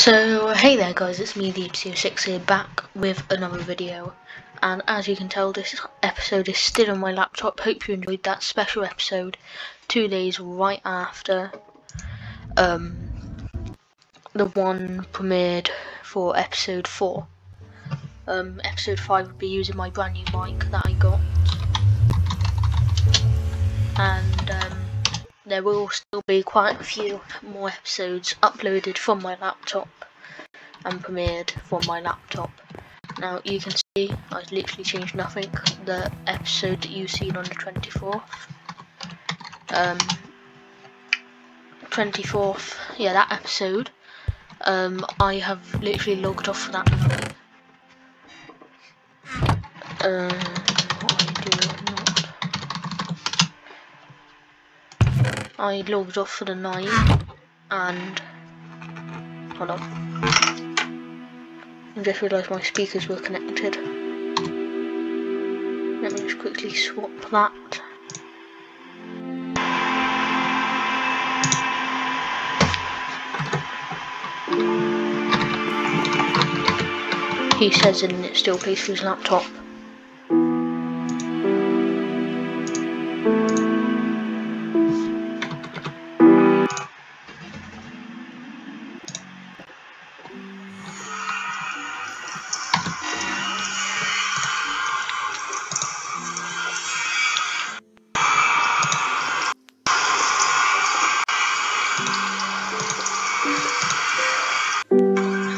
So, hey there guys, it's me, Deep06 here, back with another video. And as you can tell, this episode is still on my laptop. Hope you enjoyed that special episode, two days right after um, the one premiered for episode 4. Um, episode 5 would be using my brand new mic that I got. And um, there will still be quite a few more episodes uploaded from my laptop and premiered from my laptop. Now you can see I've literally changed nothing. The episode that you've seen on the 24th. Um, 24th, yeah that episode. Um, I have literally logged off for that. Um, I logged off for the night and hold on. I just realised my speakers were connected. Let me just quickly swap that. He says and it still plays for his laptop.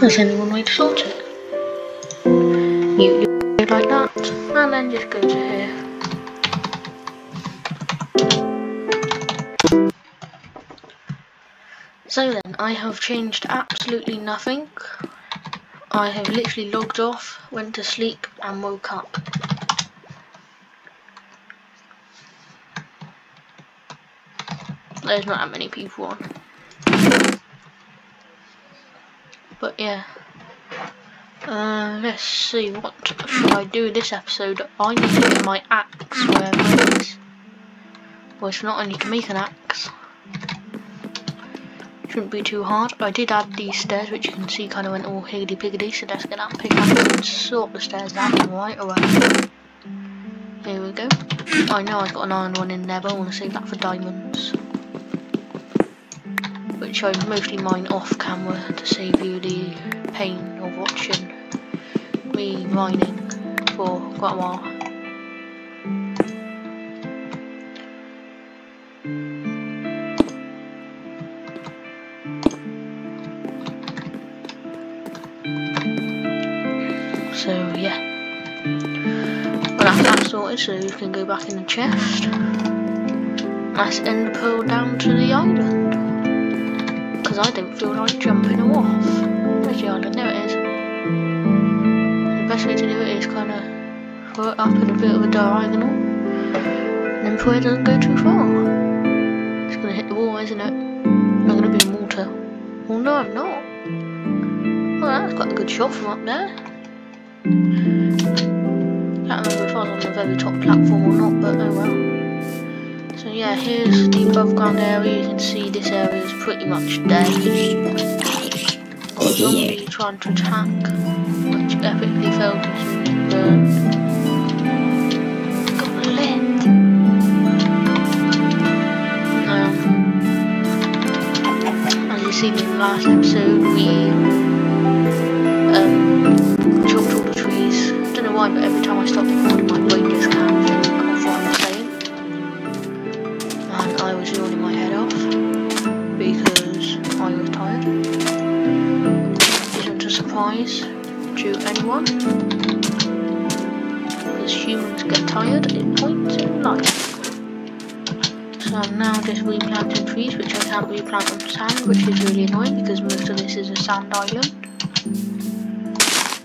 There's anyone to sort it. You, you like that, and then just go to here. So then, I have changed absolutely nothing. I have literally logged off, went to sleep, and woke up. There's not that many people on. But yeah. Uh, let's see, what should I do this episode? I need to get my axe wherever it is. Well, it's not, need to make an axe. Shouldn't be too hard. I did add these stairs, which you can see kind of went all higgity piggity, so let's get that pick up and sort the stairs out right away. Here we go. I know I've got an iron one in there, but I want to save that for diamonds which I mostly mine off camera to save you the pain of watching me mining for quite a while. So yeah, well that's that sorted so you can go back in the chest. Let's end the pearl down to the island because I don't feel like jumping off. Where's the island? There it is. The best way to do it is kind of throw it up in a bit of a diagonal, and then pray it doesn't go too far. It's going to hit the wall, isn't it? I'm going to be in water. Well, no, I'm not. Well, that's quite a good shot from up there. I Can't remember if I was on the very top platform or not, but oh well. So yeah, here's the above ground area. You can see this area is pretty much dead. Got a zombie trying to attack, which epically failed to burn. Got lit. As you seen in the last episode, we um, chopped all the trees. Don't know why, but every time I stop recording, my brain just can't Surprise to anyone. Because humans get tired at points in life. So now just replanting trees which I can't replant on sand which is really annoying because most of this is a sand island.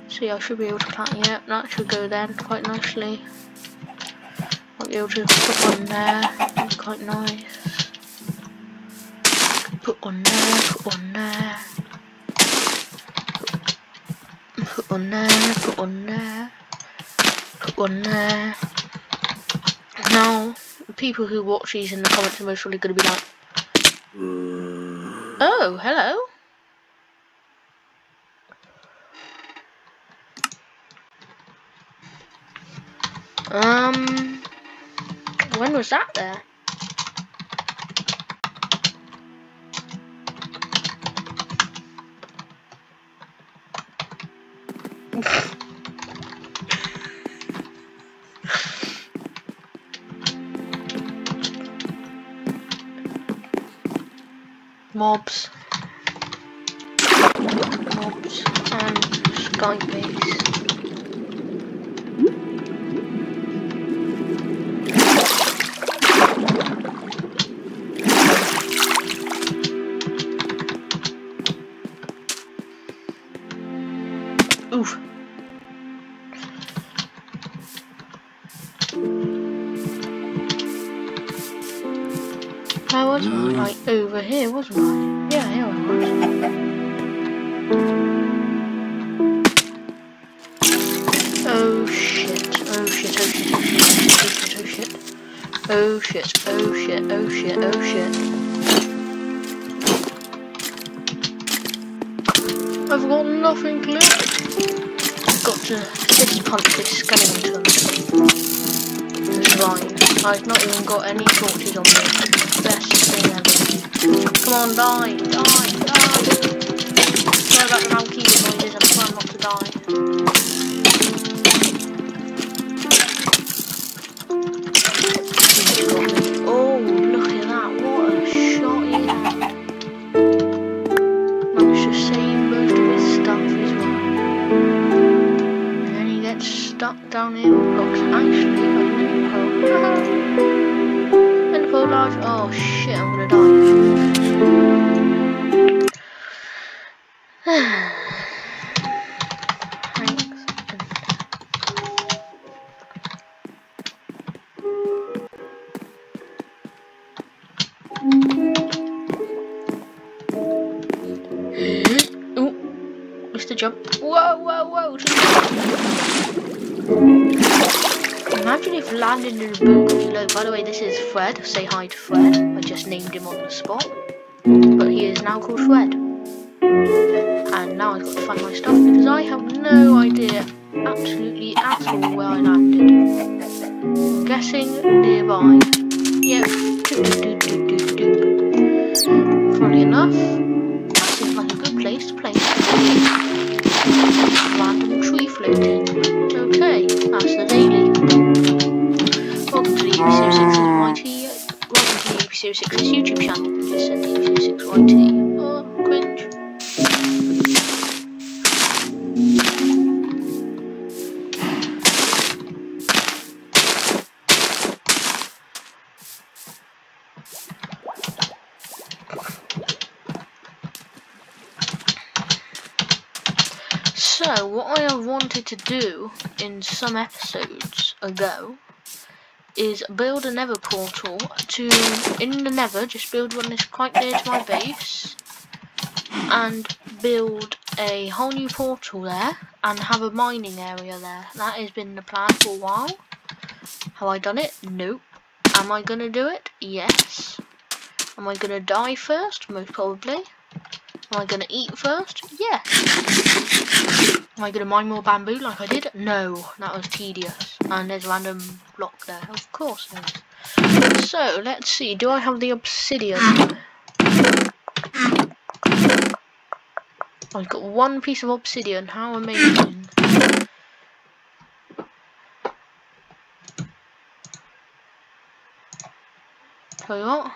So yeah, I should be able to plant, yeah, that should go then quite nicely. I'll be able to put one there, quite nice. Put one there, put one there. one there, put one there, put one there. Now, people who watch these in the comments are most probably going to be like, Oh, hello. Um, when was that there? Mobs here, wasn't I? Yeah, here was. Oh, oh, oh shit, oh shit, oh shit, oh shit, oh shit, oh shit, oh shit, oh shit, oh shit. I've got nothing left. Got to fist punch this skeleton to survive. I've not even got any torches on me. Best Come on, die, die, die. Sorry about the noises, I'm trying not to die. Oh, look at that, what a shot save most of his stuff as well. And he gets stuck down here blocks. Actually, I'm in Info large. Oh shit, I'm gonna die. Thanks. Ooh, jump. Whoa, whoa, whoa! Imagine if landing in a boot below. By the way, this is Fred. Say hi to Fred. I just named him on the spot. But he is now called Fred. And now I've got to find my stuff because I have no idea absolutely at all where I landed. I'm guessing nearby. Yep. Some episodes ago is build a nether portal to, in the nether, just build one that's quite near to my base and build a whole new portal there and have a mining area there. That has been the plan for a while. Have I done it? Nope. Am I gonna do it? Yes. Am I gonna die first? Most probably. Am I gonna eat first? Yes. Am I gonna mine more bamboo like I did? No, that was tedious. And there's a random block there. Of course there is. So, let's see. Do I have the obsidian? I've got one piece of obsidian. How amazing. You what,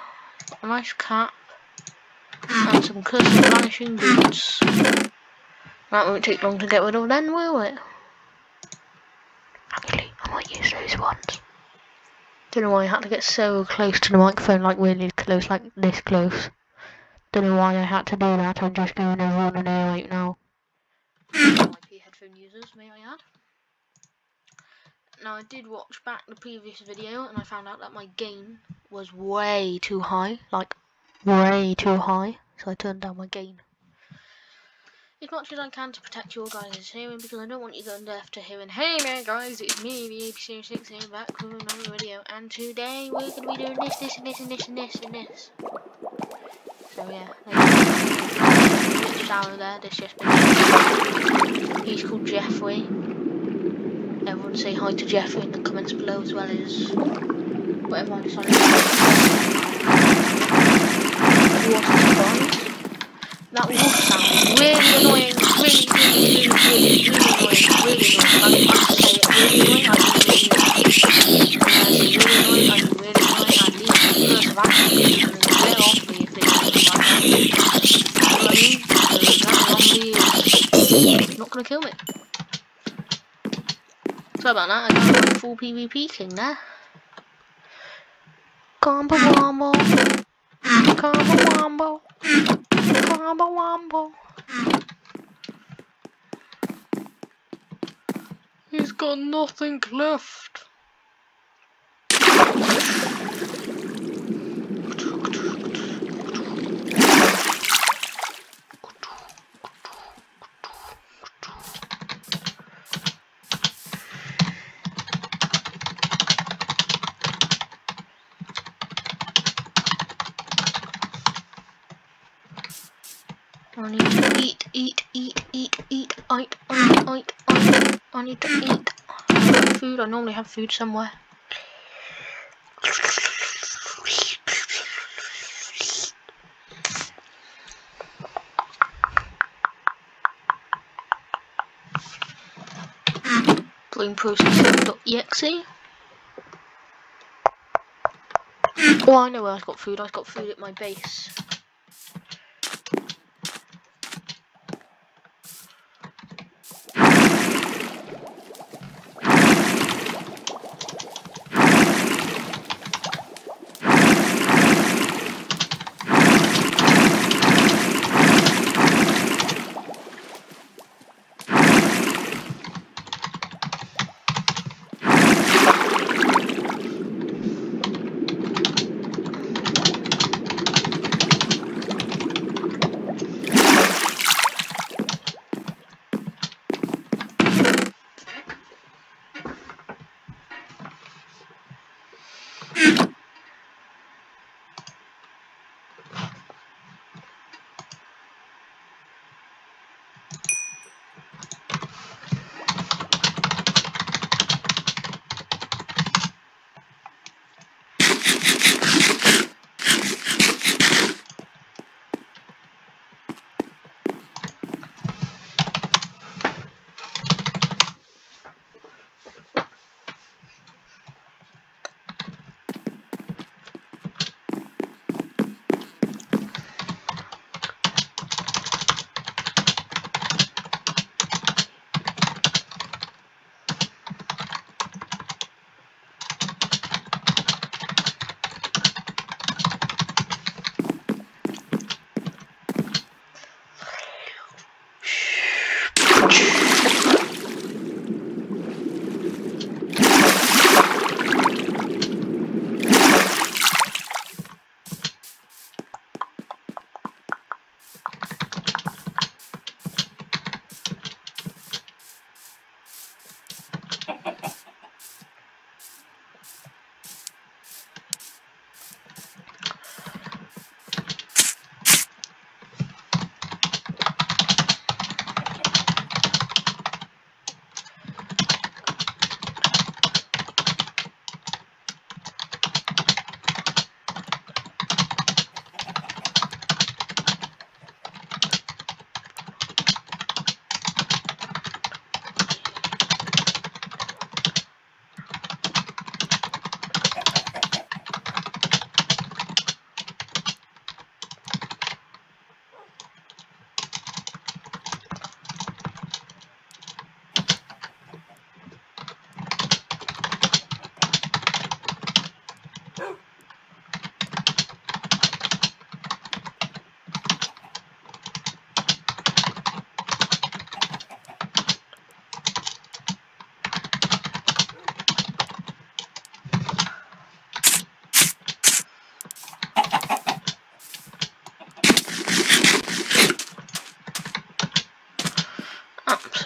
a nice cap and some cursed vanishing boots. That won't take long to get rid of then, will it? Actually, I might use those ones. Don't know why I had to get so close to the microphone, like really close, like this close. Don't know why I had to do that, I'm just going over on an air right now. IP headphone users, may I add? Now I did watch back the previous video and I found out that my gain was way too high, like way too high, so I turned down my gain. As much as I can to protect your guys' hearing because I don't want you going deaf to hearing Hey there guys, it's me, the AP06 here back with another video and today we're going to be doing this, this and this and this and this and this. So yeah, there's Sarah there, this just been He's called Jeffrey. Everyone say hi to Jeffrey in the comments below as well as whatever I decided. Water supplies. That water sound really annoying, really, really, really, really, really annoying, really annoying. I have to say it, really annoying. I really, really, really annoying. Really annoying. I not gonna kill me. Sorry about that. I got a full PvP king there. Combo wombo. Combo wombo. Combo wombo. He's got nothing left. I need to eat, eat, eat, eat, eat, eat, eat, eat, eat. I need to eat. Food, I normally have food somewhere. Brain processing.exe. Oh, I know where I've got food. I've got food at my base.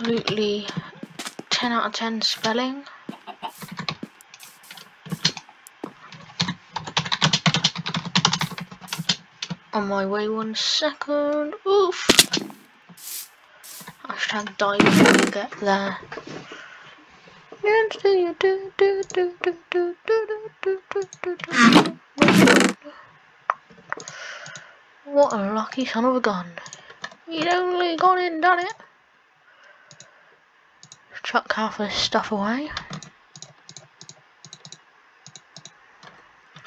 absolutely 10 out of 10 spelling. On my way one second. Oof! Hashtag die before you get there. What a lucky son of a gun. He'd only gone and done it. Half of this stuff away.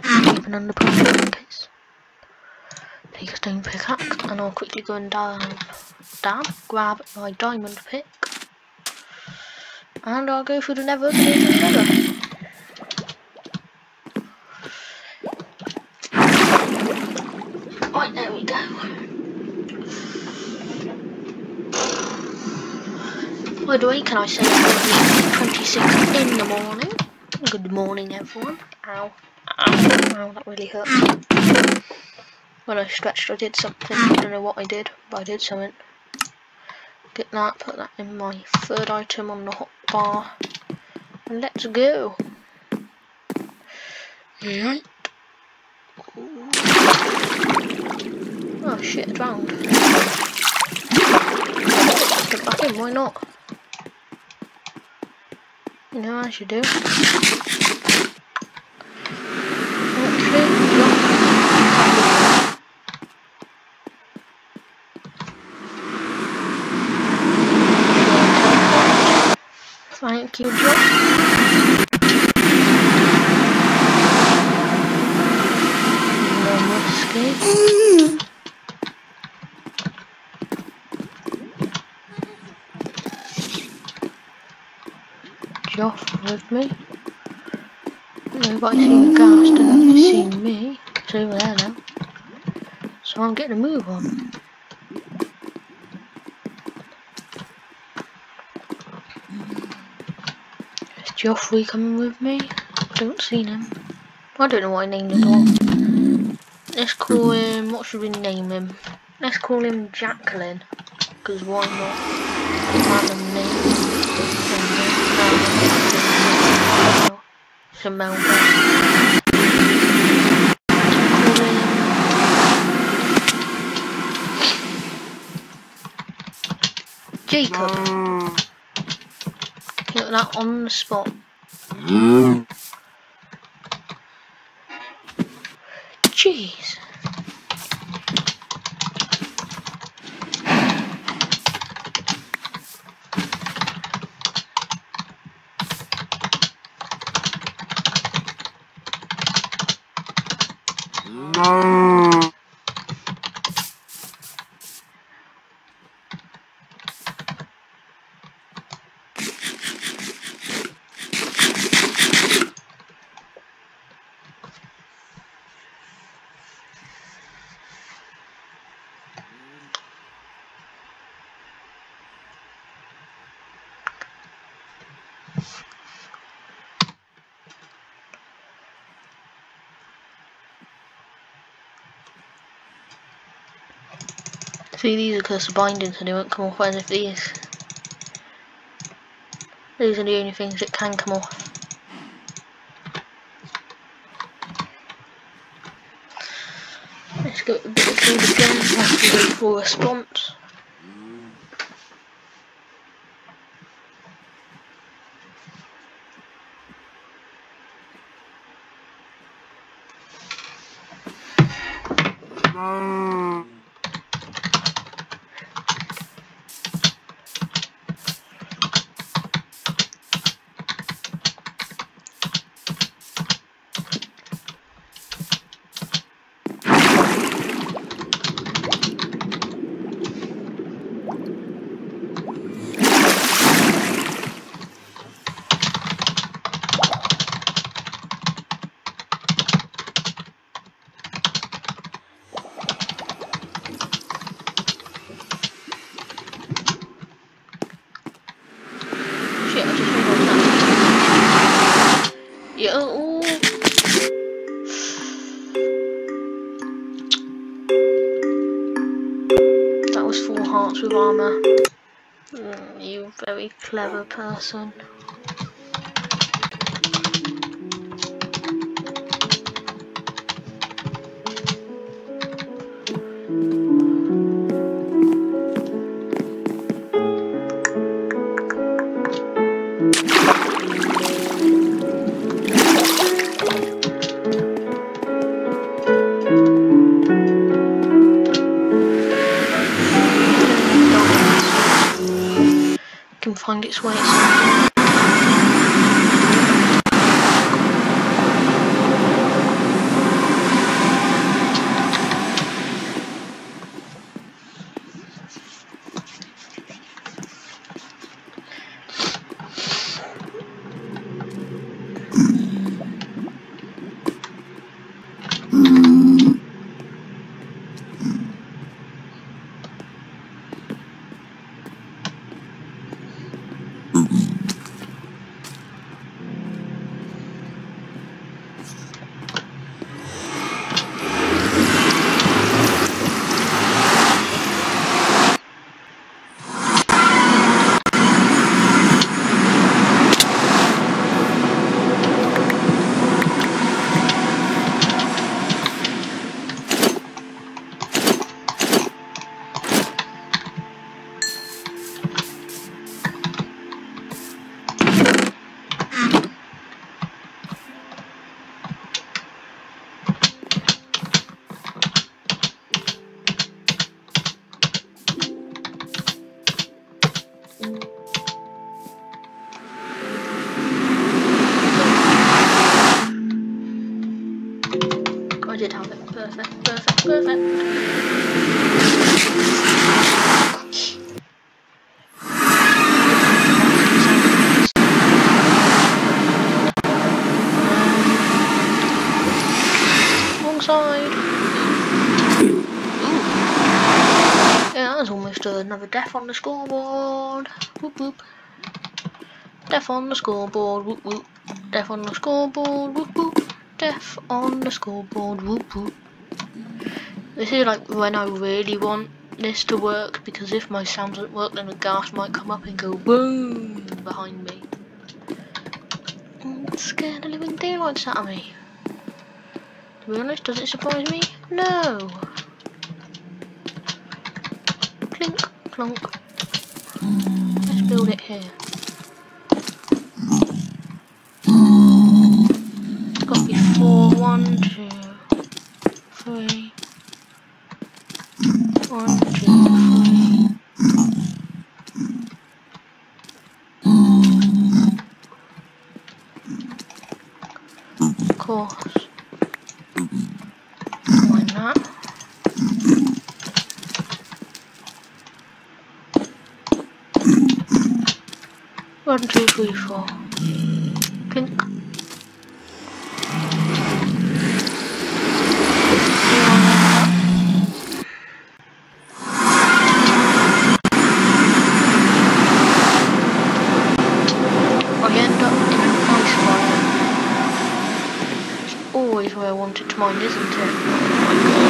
Even under pressure in case. Take a stone pickaxe and I'll quickly go and down, down grab my diamond pick. And I'll go through the nether to the nether. Right, there we go. The way, can I say it's 26 in the morning? Good morning, everyone. Ow. Ow, ow, that really hurt. When I stretched, I did something. I don't know what I did, but I did something. Get that, put that in my third item on the hot bar. And let's go. Right. Oh shit, drowned. Back in, why not? You know I should do. Thank you, Josh. No escape. Josh with me. Nobody's seen the ghost and nobody's seen me. It's over there now. So I'm getting a move on. Is Joffrey coming with me? I Don't see him. I don't know what I named him all. Let's call him, what should we name him? Let's call him Jacqueline. Because why not? Gemelde. Jacob. Mm. That on the spot. Mm. Gee. See, these are cursed bindings, so they won't come off as if these. These are the only things that can come off. Let's go a bit of food again, have to wait for response. Shit, hearts with armor. Mm, you very clever person. Death on the scoreboard. Whoop whoop. Death on the scoreboard. Whoop whoop. Death on the scoreboard. Whoop whoop. This is like when I really want this to work because if my sound doesn't work then the ghast might come up and go boom behind me. And scare the living daylights out of me. To be honest, does it surprise me? No. Clink, clunk. Let's build it here. One, two, three, four. Clink. I end up in an ice biome. It's always where I wanted to mine, isn't it? Oh my god.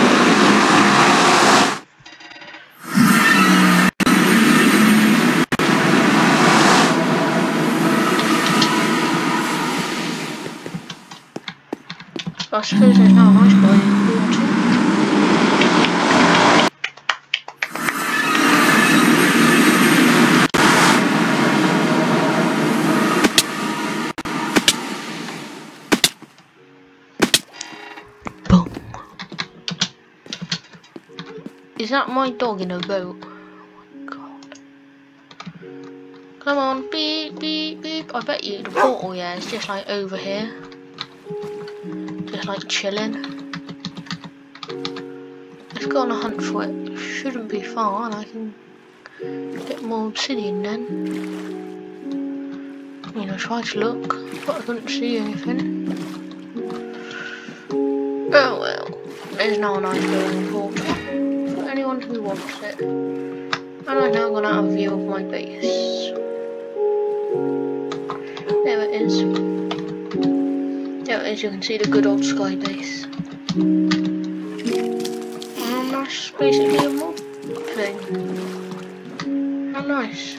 I suppose there's no ice biome water. Boom. Is that my dog in a boat? Oh. Come on, beep, beep, beep. I bet you the portal, yeah, it's just like over here. Just like chilling. Let's go on a hunt for it. Shouldn't be far, and I can get more obsidian then. I mean, I tried to look, but I couldn't see anything. Oh well, there's no nice building portal for anyone who wants it. And I'm now gonna have a view of my base. There it is. Is, you can see the good old sky base. Mm, and that's basically a mob thing. How nice.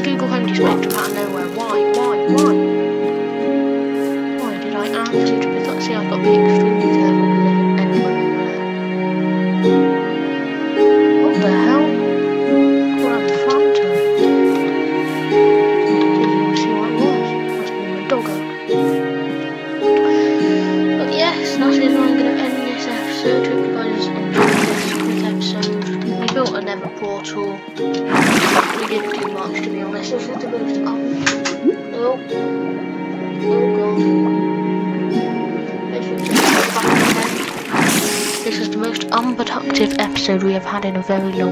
My we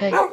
one, zero.